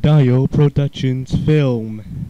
A DAYO Productions film.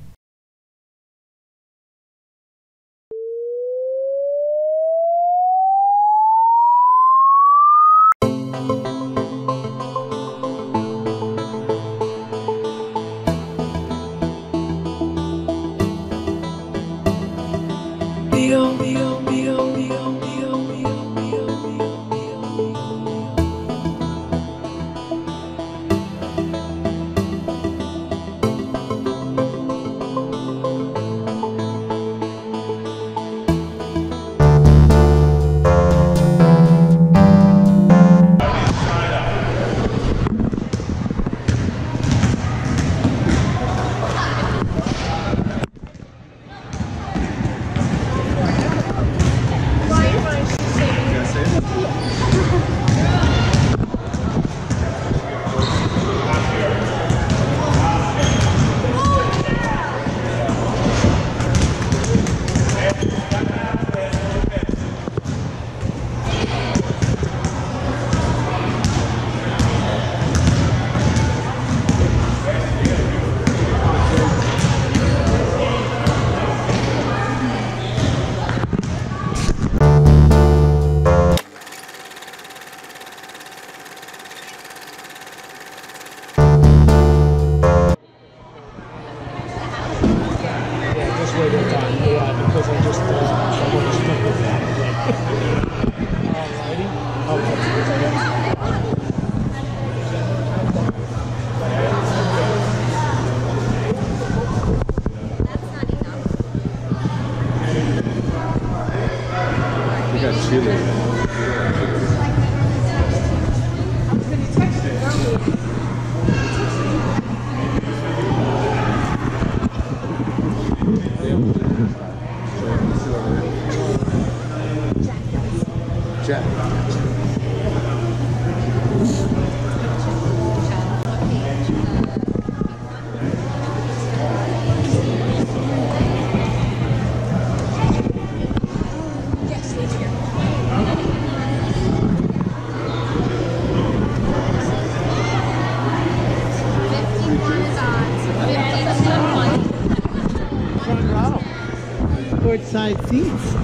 Court side seats.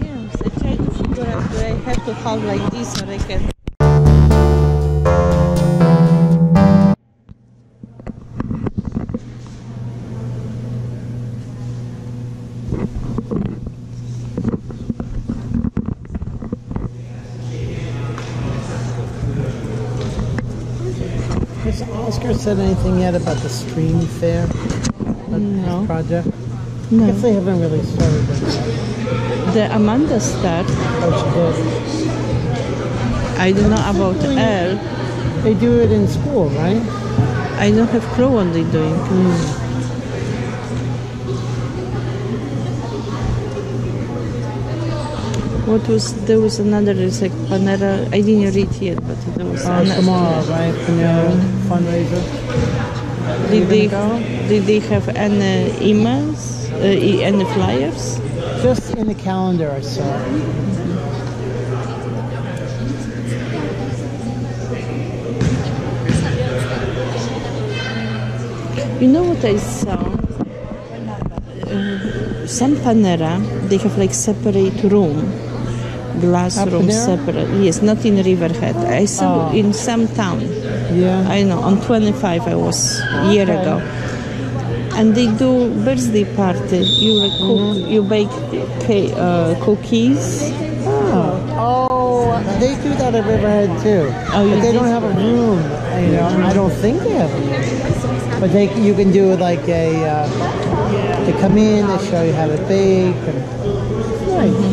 Yes, I try to figure out do I have to hold like this or I can. Has Oscar said anything yet about the stream fair? No. Project? No. Guess they haven't really started that yet. The Amanda start. Oh. I don't know about Elle. They do it in school, right? I don't have clue what they're doing. What was there was another it's like Panera I didn't read yet but there was Uh, tomorrow, right? Panera fundraiser. Did they go? Did they have any emails, uh, any flyers? Just in the calendar, I saw. You know what I saw? Uh, some Panera, they have like separate room, glass Ah, room Panera? separate. Yes, not in Riverhead. I saw Oh. in some town. Yeah. I know on 25 I was a year Okay. ago. And they do birthday party. You cook, Mm-hmm. you bake ca- uh, cookies. Oh, oh, they do that at Riverhead too. Oh, but they don't have a room. You know, I don't think they have a room. But they, you can do like a. Uh, they come in, they show you how to bake, and nice.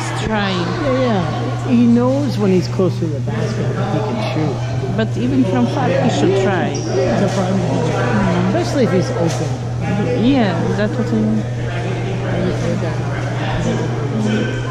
he's trying. Yeah, yeah. He knows when he's close to the basket that he can shoot. But even from far, he should try. Yeah. Especially if he's open. Yeah, is that what I mean.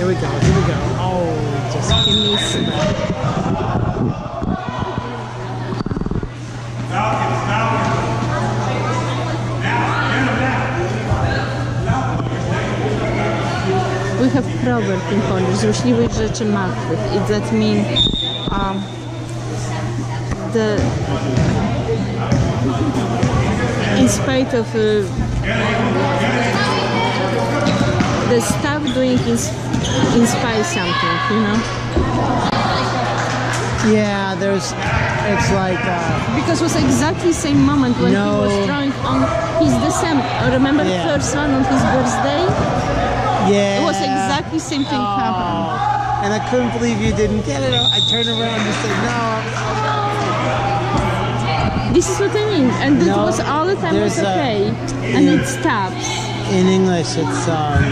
Here we go. Here we go. Oh, just He missed that. We have proverb in Polish, złośliwych rzeczy martwych. It that mean um, the in spite of uh, doing is inspire something, you know. Yeah, there's. It's like. Uh, Because it was exactly same moment when No. he was drawing on his December. Remember the first one on his birthday? yeah. It was exactly same thing happened. Oh, and I couldn't believe you didn't get it. I turned around and said, no. This is what I mean, and it No, was all the time was there's a- okay, and it stops. In English, it's um,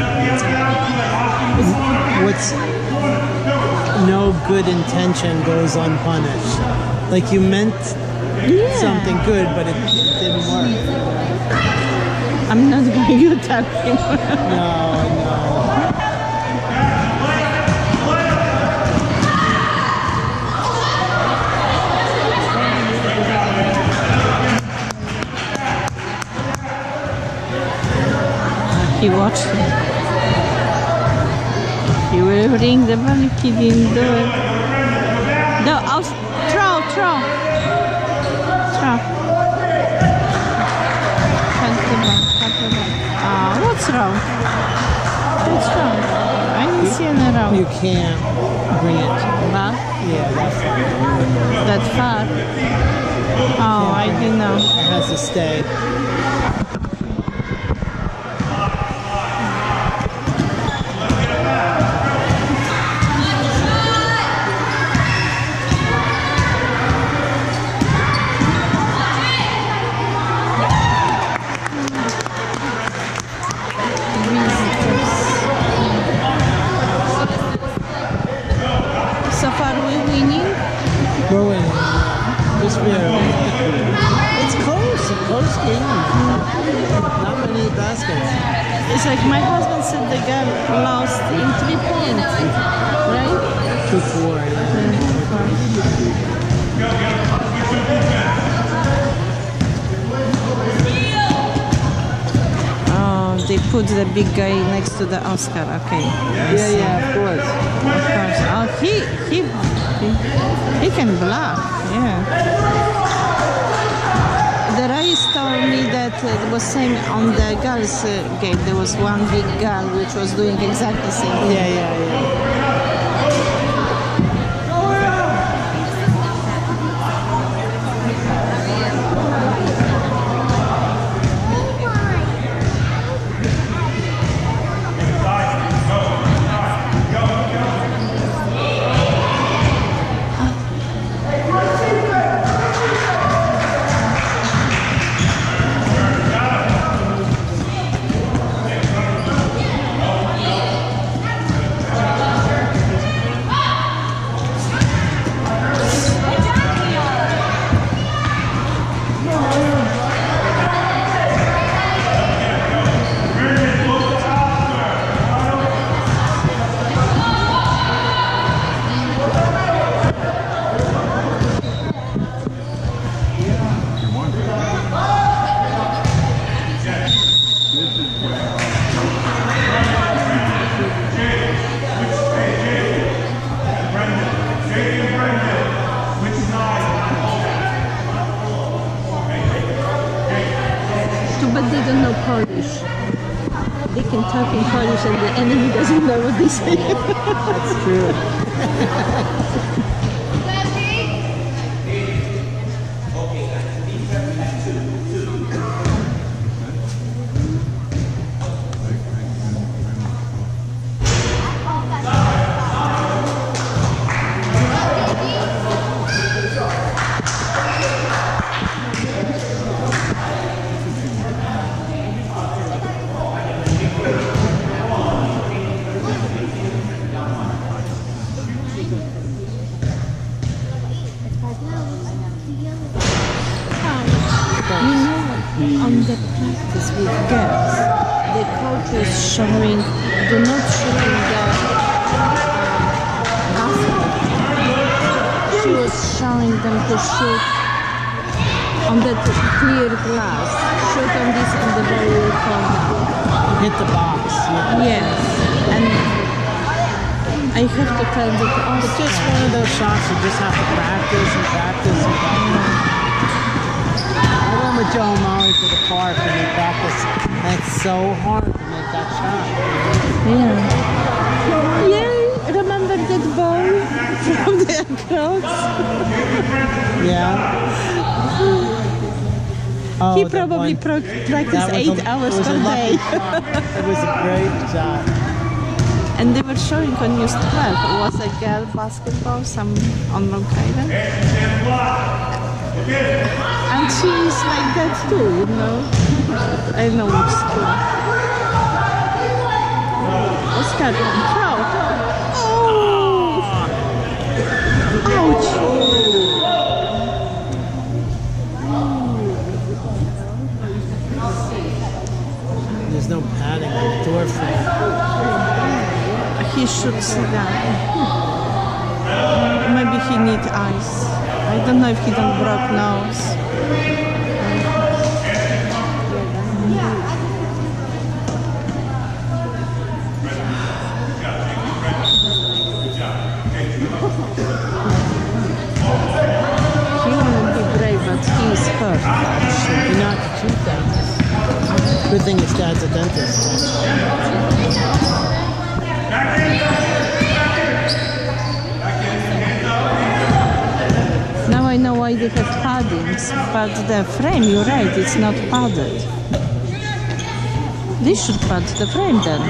what's no good intention goes unpunished. Like you meant Yeah. something good, but it, it didn't work. I'm not going to tap him. No, no. He watched it. He will ring the if he didn't do it. No, I'll throw, throw. Throw. The ball, the ball. Ah, what's wrong? What's wrong? I didn't see any wrong. You can't bring it. But Yeah, that's that far. Oh, I didn't know. It has to stay. Big guy next to the Oscar. Okay. Yeah, yeah, of course. Of course. Oh, he he he, he can block. Yeah. The Rais told me that it was same on the girls' uh, game. There was one big girl which was doing exactly the same thing. Yeah, yeah, yeah. What they say. That's true. he pro- practiced eight a- hours per day. It was a great shot. And they were showing on News 12 it was a girl basketball, some on Long Island. And she's like that too, you know. I know which school. Oscar, throw. Oh! Ouch! No padding on the door frame. He should sit down. Maybe he need ice. I don't know if he don't broke nose. He will be brave, but he is hurt. You're not the truth dentist. Good thing his dad's a dentist. Now I know why they have paddings, but the frame, you're right, it's not padded. They should pad the frame then.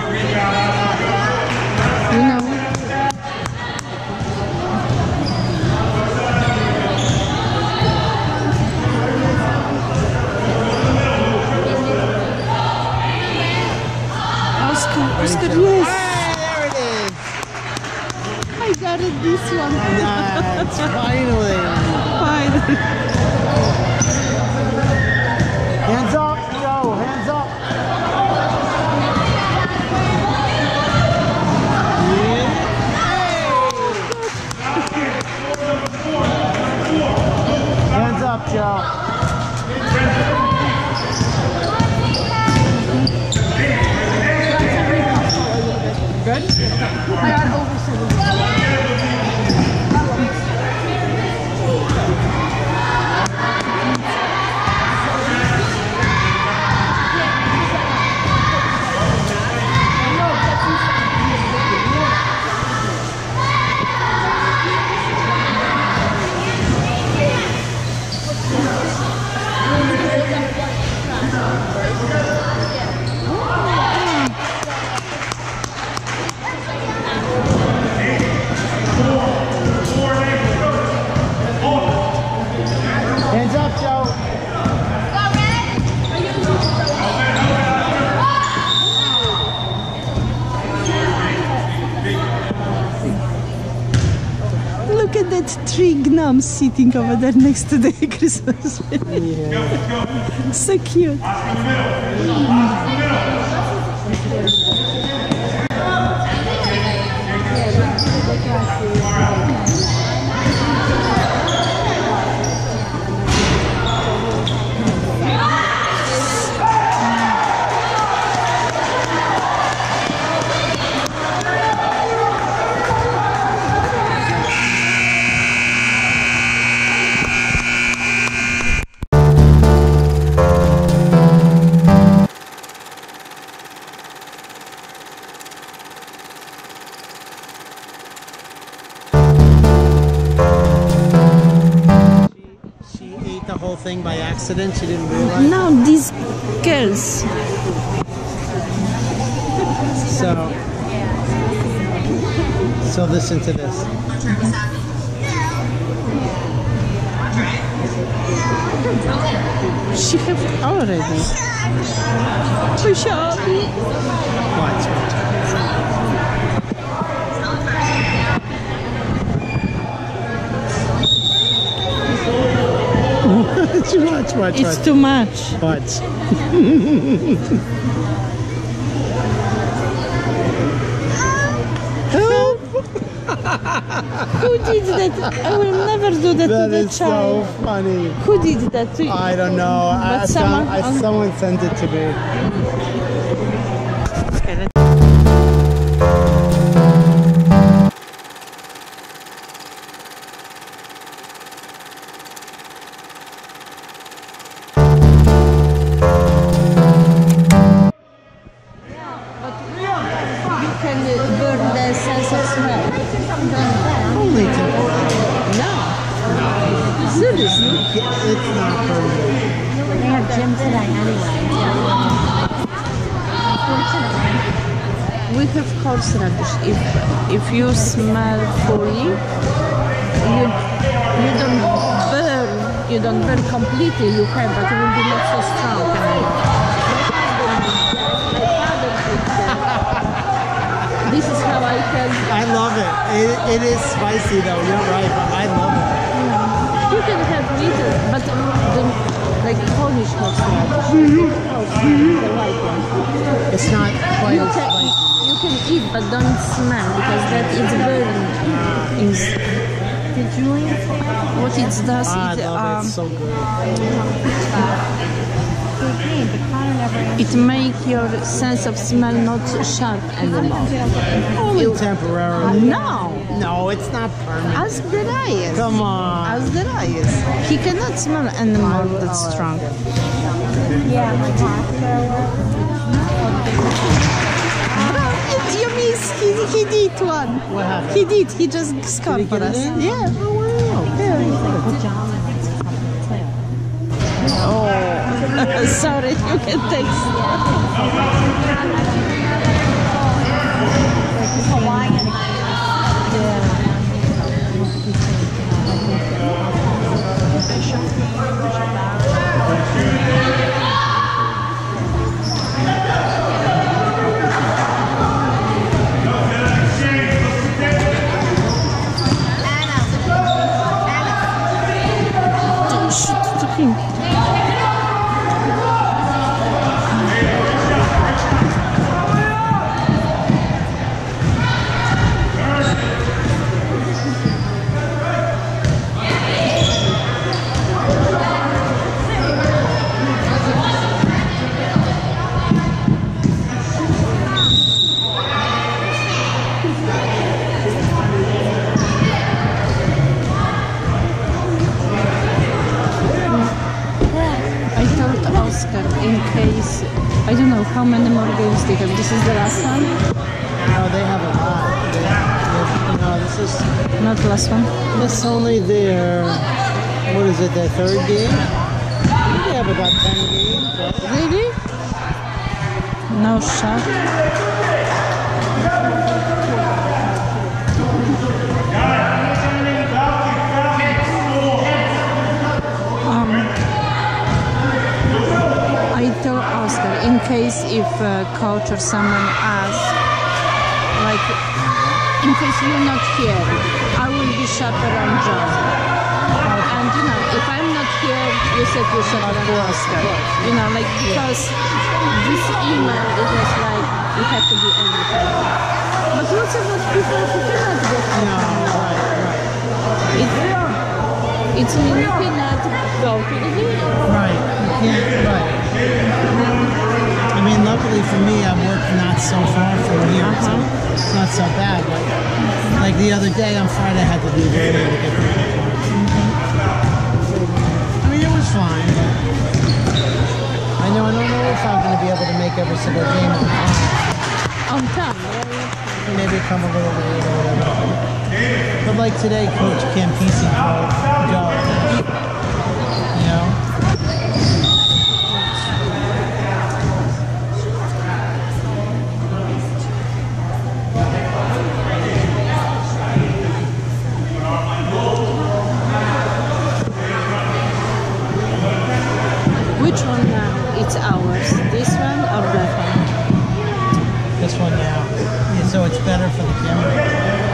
You know? I this one. Nice. Finally. Finally. Hands up, Joe. Hands up. Hands up, Joe. Hands sitting over there next to the Christmas tree. Yeah. So cute. Accident. She didn't realize. Now these girls, So, so listen to this. she have already. Pushabi. Watch. Watch, watch, It's watch. too much. Help! Who did that? I will never do that, That to the is so funny. Who did that to you? I don't know. I, someone I, someone sent it to me. It make your sense of smell not sharp anymore. Only temporarily. Uh, no, No, it's not permanent. as the Reyes. Come on. As the Reyes. He cannot smell anymore that strong. Yeah, you miss. He, he did one. What happened? He did. He just scored for us. it? Yeah. Oh, wow. Oh, sorry. You can taste. How many more games do they have. This is the last one, No, they have a lot. They, they, no, this is not the last one. this is only their what is it? Their third game. They have about ten games. right? Really? No shot. In case if a coach or someone asks, like, in case you're not here, I will be chaperone John. And you know, if I'm not here, you said you chaperone Oscar. You know, like because this email it was like you have to do everything. But lots of people who cannot get No, right, right, it, it's mean you cannot go to the game. right. You can't, right. I mean, luckily for me, I work not so far from here, so it's not so bad. But like the other day on Friday, I had to leave early to get the I mean, it was fine, I know I don't know if I'm going to be able to make every single game on time. On time. Maybe come a little late or whatever. But like today, Coach Campisi called go. It's ours. This one or that one? This one now. Yeah, so it's better for the camera.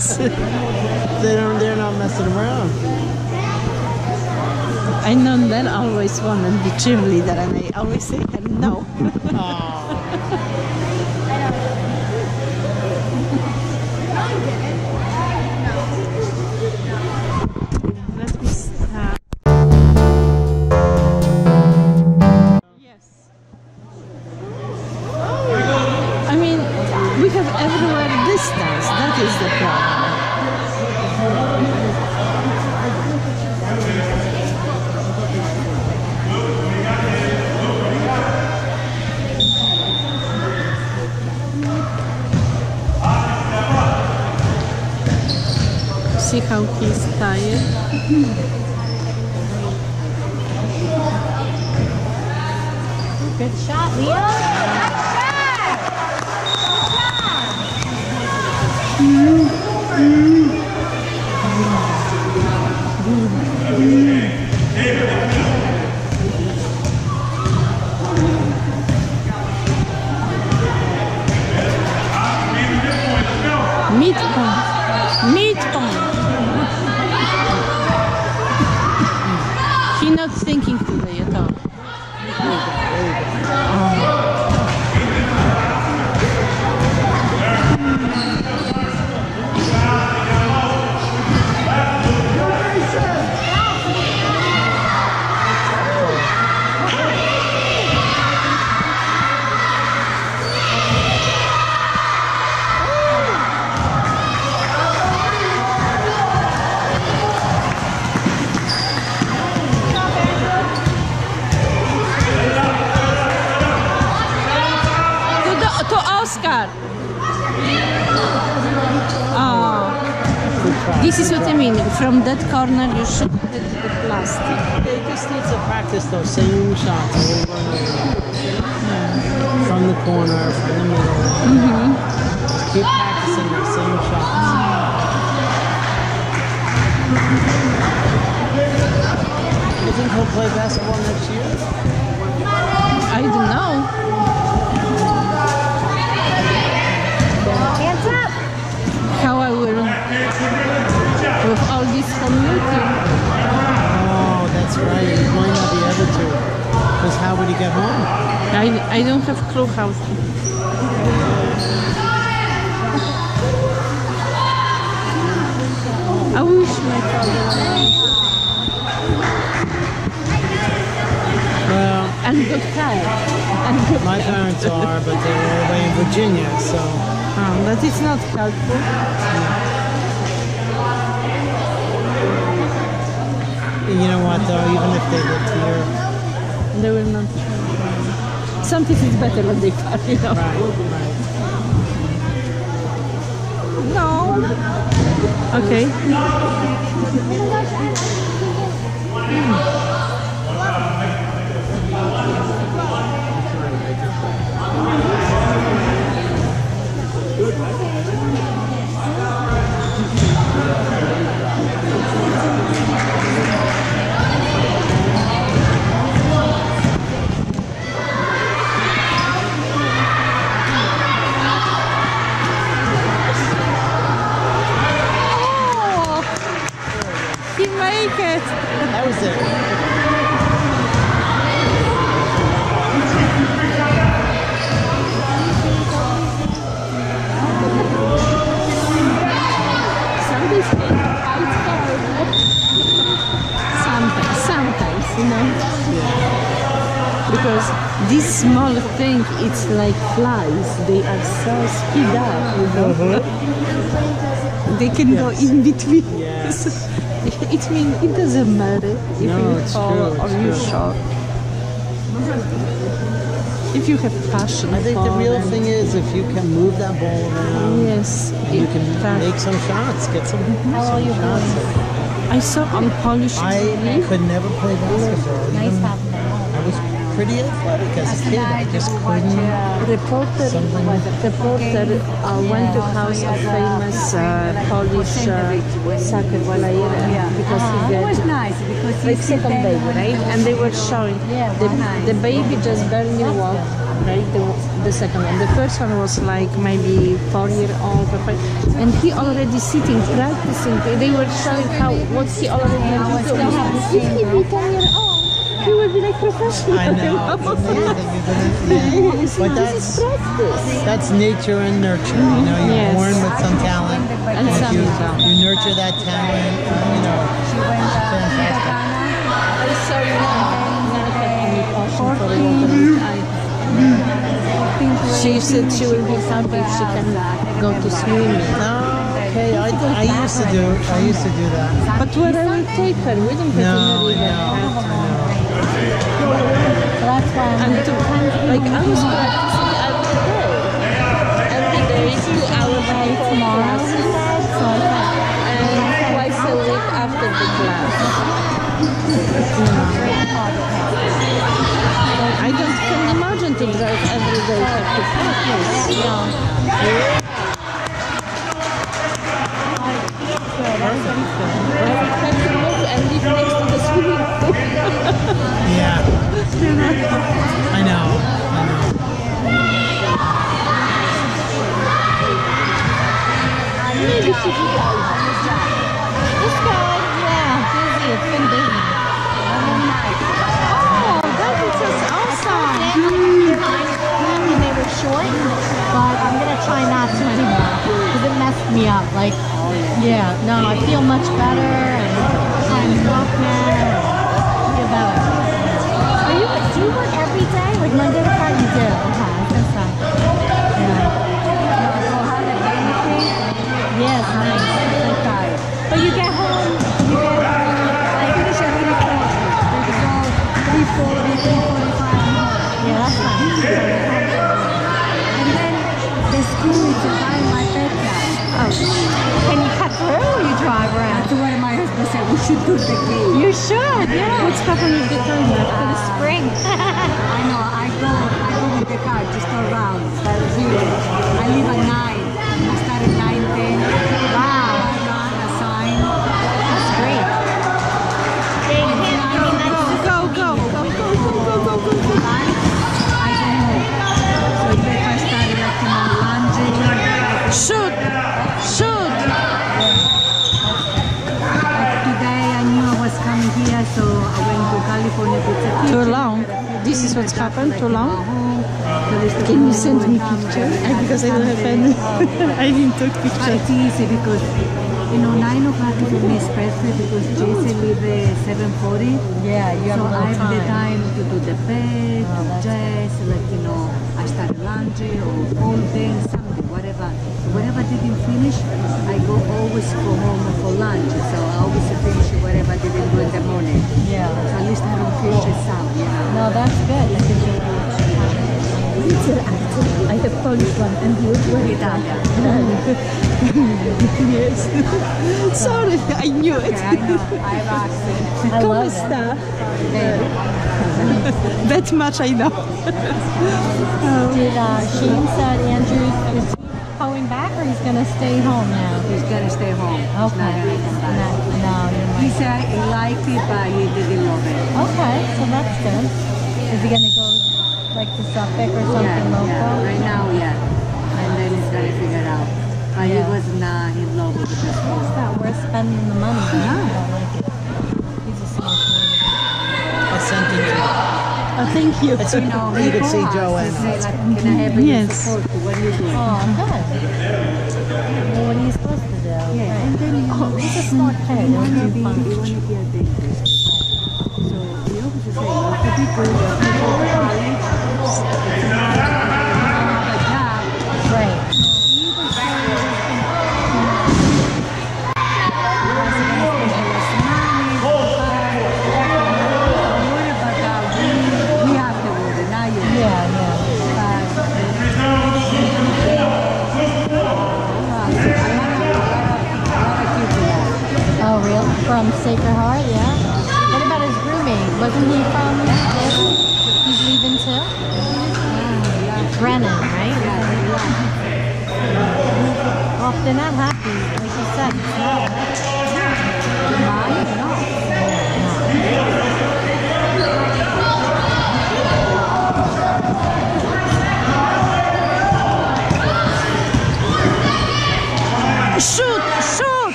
They don't. They're not messing around. I know that always wanted to be cheerleader and I always say no. ミット From that corner, you should hit the plastic. They just need to practice those same shots over and over. From the corner, from the middle. Mm Just keep practicing those same shots. You think he'll play basketball next year? I don't know. This commuting. Oh, that's right. He might not be able to. Because how would he get home? I, I don't have clue how. I wish my father Well, and good health and good my parents are, but they're all the way in Virginia, so. um, but it's not helpful. You know what, though? Even if they lived here, They will not. Sometimes it's better when they are, you know. right, right. No. Okay. Oh, he make it. That was it. Sometimes. Sometimes, sometimes, you know. Because this small thing, it's like flies. They are so speed up, you know. Uh-huh. They can go in between. Yes. it means it doesn't matter if No, you fall true, or you true. short. If you have passion I think the real thing is if you can move that ball around, Yes, you can that- make some shots, get some, mm-hmm. some shots. I saw on Polish I TV. could never play basketball. Nice even- having them. I was pretty it was as a kid. I just couldn't. reporter Something- reporter uh, went to house of famous uh, Polish uh, soccer player because he It was got nice because you like second baby, right? And they were showing the, the baby just barely walked, right? The, the second one. The first one was like maybe four year old and he already sitting practicing. They were showing how what he already I had was to do. still have the If he be ten year old, he would be like professional. I know. It's amazing, isn't it? But that's that's nature and nurture. You know, you're Yes. born with some talent, And if some you, you nurture that talent. You know, She went Fantastic. Ghana. I saw you never had any passion for water. Uh, I, she said she will be happy if she can go to swimming. no, okay. I, I used to do I used to do that. But where I will take her? We don't have No, in the I river. know. I know. That's why I'm And to, like I was practicing every day. Every day, two hours before tomorrow, class, she. So I and twice a week after the class. I don't can imagine to drive every day have to practice. Have to move and live next Yeah. I know. I know. This guy, yeah, busy. It's been busy. Oh, that is just awesome. when they were short, but I'm gonna try not to anymore because it messed me up. Like, yeah, no, I feel much better and I'm softer. I 我们这个看一下 should do. You should, yeah. What's happening with the time after the spring? I know. I go, I go with the car just around. Zero. I leave at 9. This is what's happened. Too long. Can Can you send me picture? I, because I don't have any. I didn't take picture. It's easy because you know nine o'clock is for me is perfect because Jason leave at seven forty. Yeah, you So I have the time to do the bed, to dress, like you know, I start laundry or folding, something, whatever. Whatever I didn't finish, I go always go home for lunch. So I always finish whatever I didn't do in the morning. Yeah. So at least I don't finish it some, you know. No, that's good. That gives you I have Polish one and you were Italia. Yes. Sorry, I knew it. Okay, I know. I've asked. I Come love sta? Very. That much I know. Did uh, Shane said Andrew is going back or he's gonna stay home now? He's gonna stay home. Okay. not gonna come back. No, no, He said he liked it, but he didn't love it. Okay, so that's good. Is he gonna go like to Suffolk or something Yeah, local? yeah. Right now, yeah. And then he's gonna figure it out. But Yeah. he was not in love with the school. It's not worth spending the money. No. Oh, thank you. You know, you could see Joanne. Like, yes. support you doing? Oh, God. Well, what are you supposed to do? Yeah, and then you oh, know, it's a smart. You want to be, a big So, you know, to say, you have to be.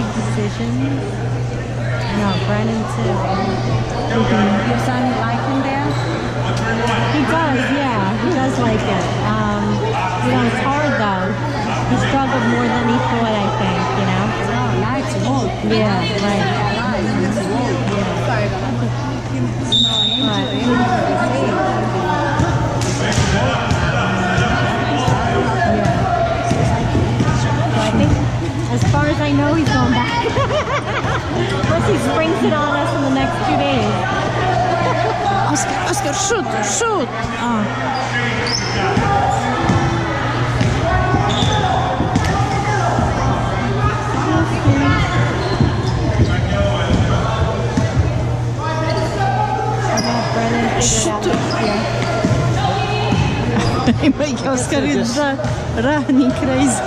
Big decisions. I know, Brennan too. Your son like him there? He does, yeah. He does like it. Um, you know, it's hard though. He struggled more than he thought, I think, you know? No, nice work. Yeah, right. Work. But, as far as I know, he's going back. Unless he springs it on us in the next two days. Oscar, Oscar, shoot, shoot! Oh. Oscar is uh, running crazy.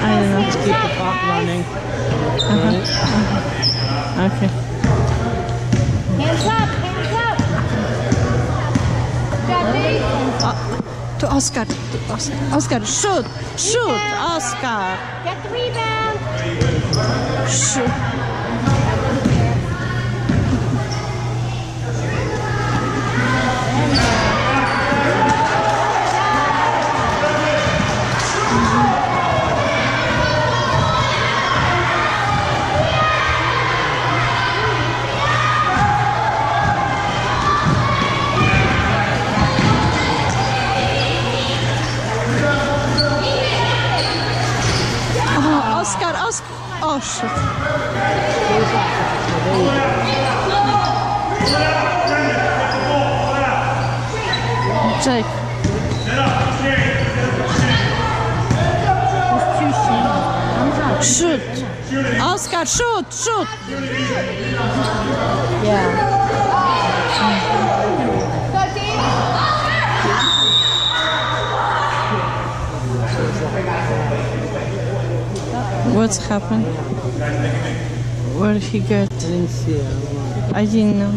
I don't know. Just Keep the clock running. Okay. Hands up, hands up. To Oscar, to Oscar, Oscar, shoot, shoot, Oscar, Get the rebound. shoot. Shit. Jake. Shoot! Oscar, shoot! Shoot! Yeah. What's happened? Where he get? I didn't see. I didn't know.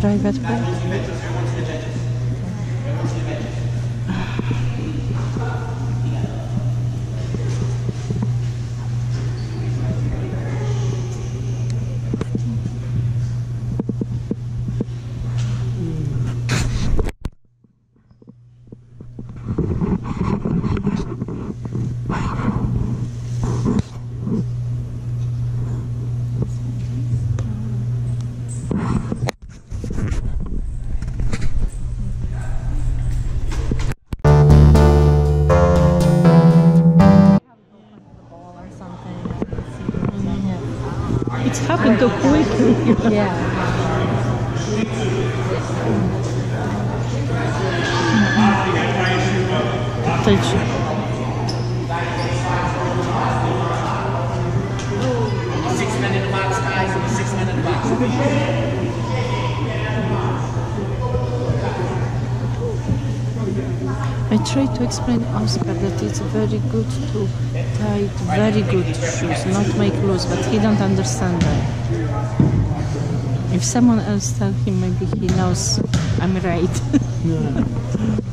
Pri- private. after Sunday. If someone else tells him, maybe he knows I'm right.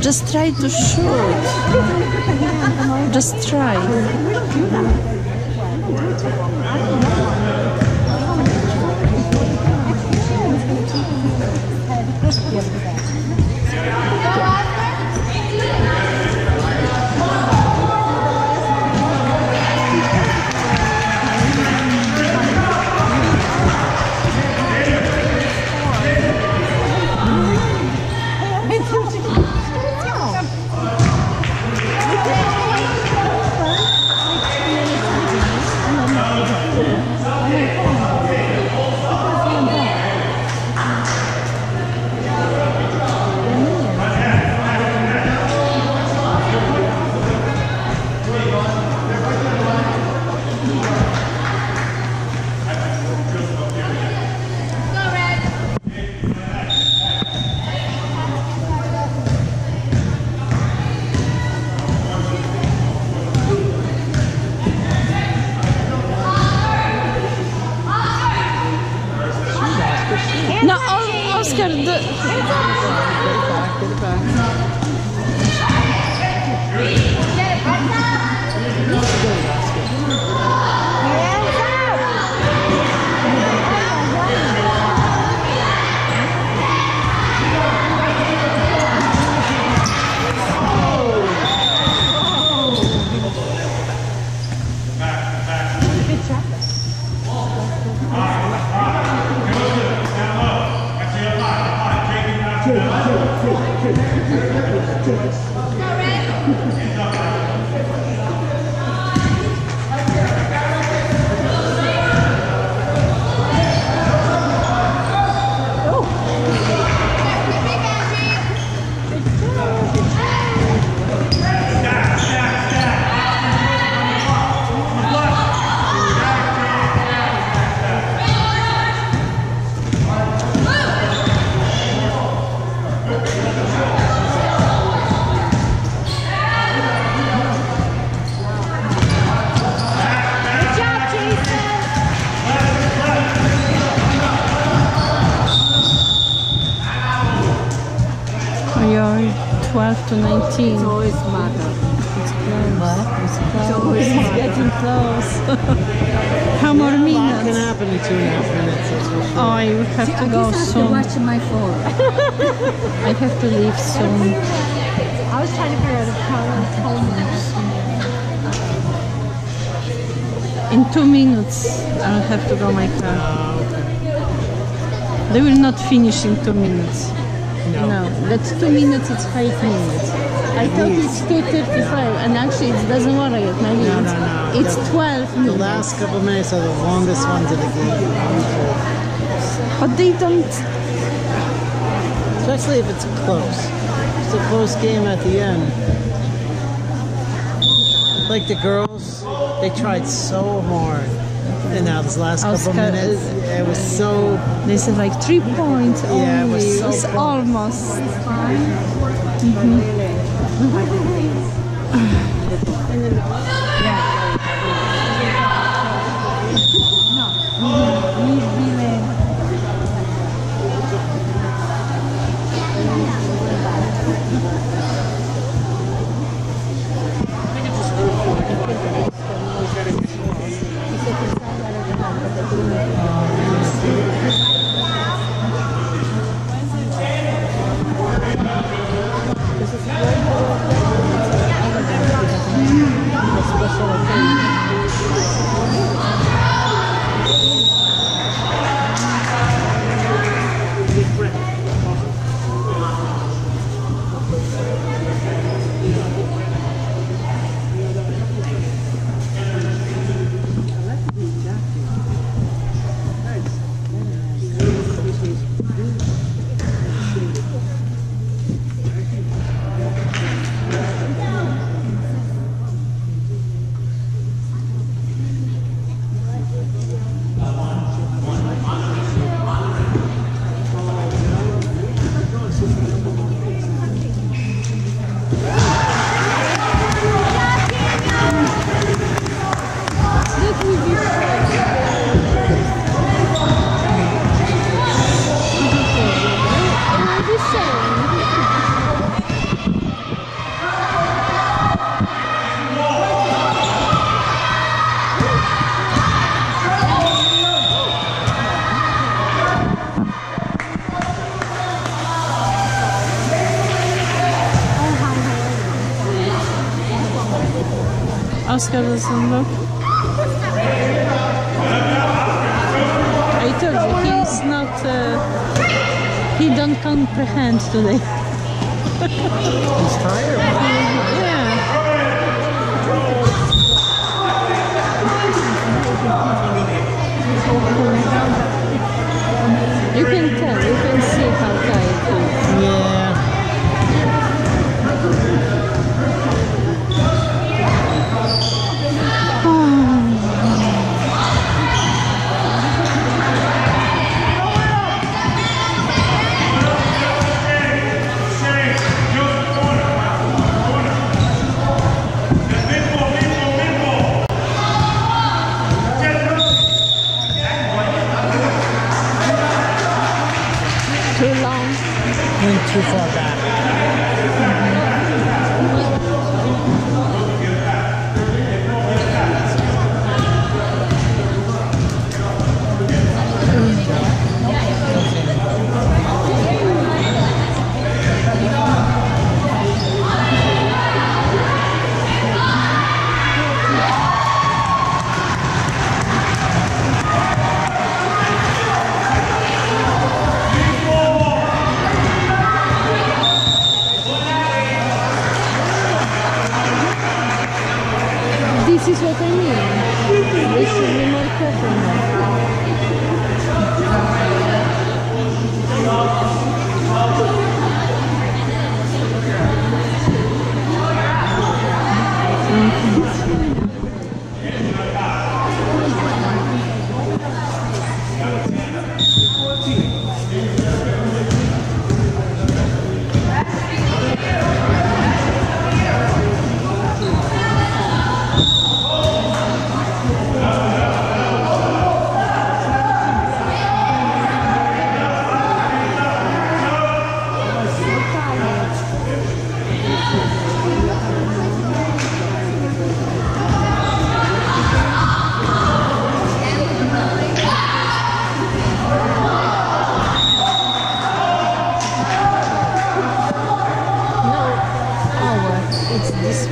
Just try to shoot. Just try. leave soon. I was trying to figure out how to In two minutes, I will have to go my car. Ah, they will not finish in two minutes. No. no. that's two minutes, it's five minutes. I thought it's 2.35 and actually it doesn't work yet. No, it's, no, no. it's the, 12 minutes. The last couple minutes are the longest ones of the game. But they don't Especially if it's close. It's a close game at the end. Like the girls, they tried so hard. And now this last couple Oscar minutes, it was so they said like three points only. Yeah, it was so it's close. almost. Oscar doesn't. I told you he's not. Uh, he don't comprehend today.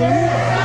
What? It's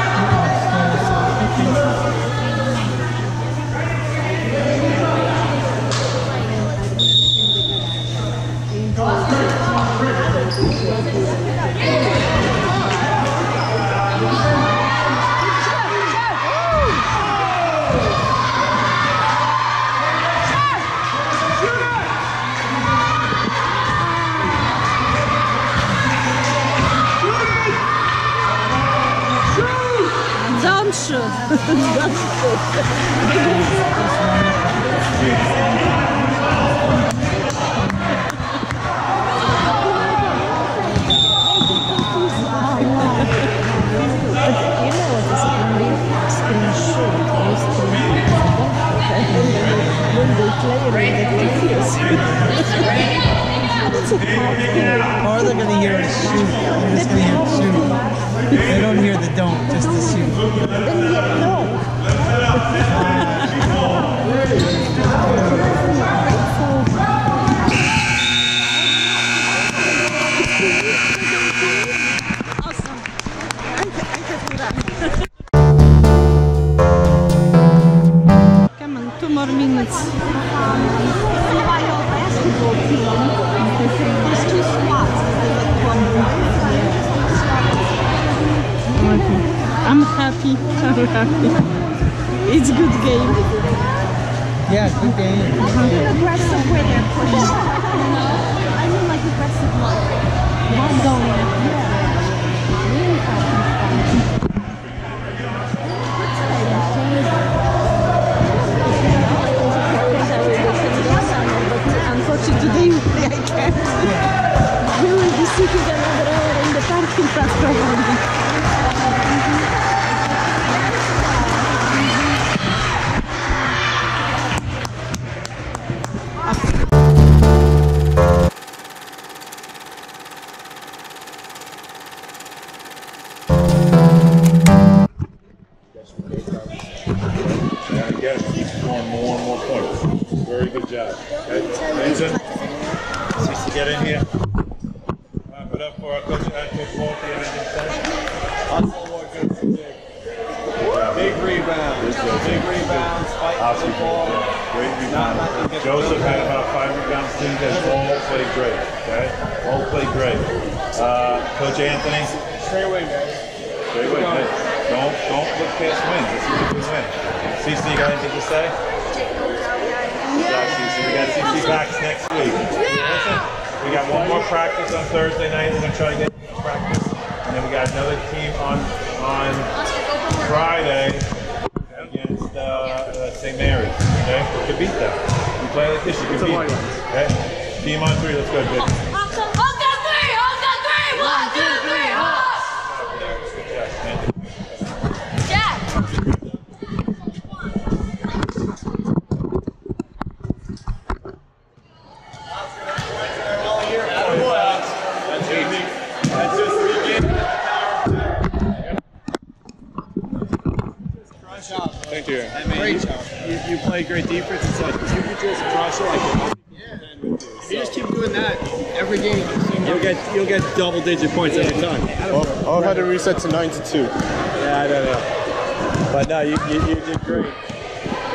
9 to 2. Yeah, I don't know. But no, you, you, you did great.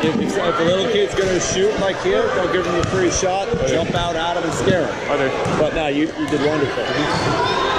If, if, a little kid's going to shoot like him, don't give him a free shot, oh, okay. jump out at him and scare him. Okay. But no, you, you did wonderful.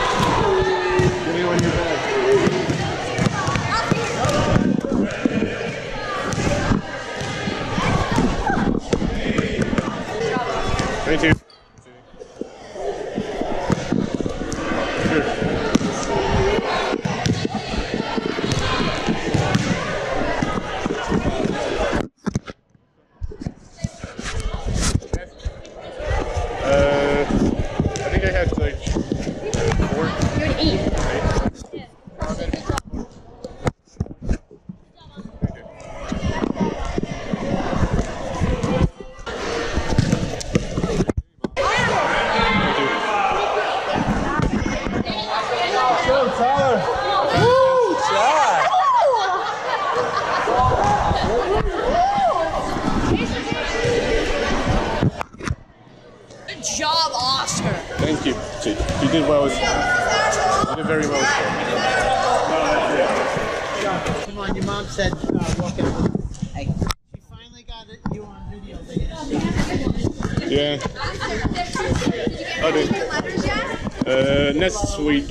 next week,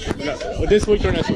this week or next